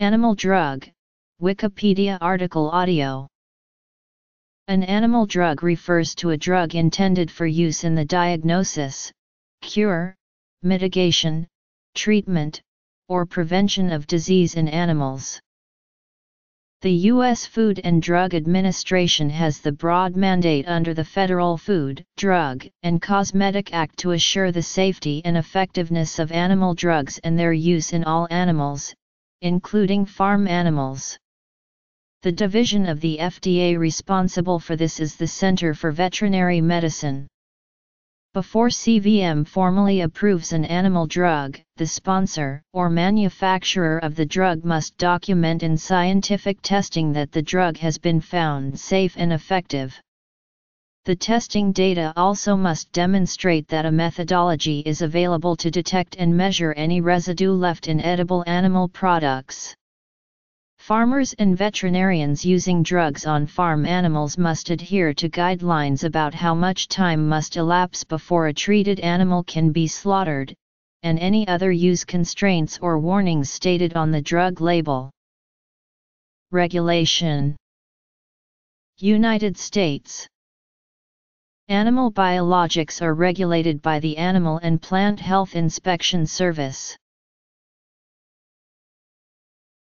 Animal drug, Wikipedia article audio. An animal drug refers to a drug intended for use in the diagnosis, cure, mitigation, treatment, or prevention of disease in animals. The U.S. Food and Drug Administration has the broad mandate under the Federal Food, Drug, and Cosmetic Act to assure the safety and effectiveness of animal drugs and their use in all animals, including farm animals. The division of the FDA responsible for this is the Center for Veterinary Medicine. Before CVM formally approves an animal drug, the sponsor or manufacturer of the drug must document in scientific testing that the drug has been found safe and effective. The testing data also must demonstrate that a methodology is available to detect and measure any residue left in edible animal products. Farmers and veterinarians using drugs on farm animals must adhere to guidelines about how much time must elapse before a treated animal can be slaughtered, and any other use constraints or warnings stated on the drug label. Regulation United States Animal biologics are regulated by the Animal and Plant Health Inspection Service.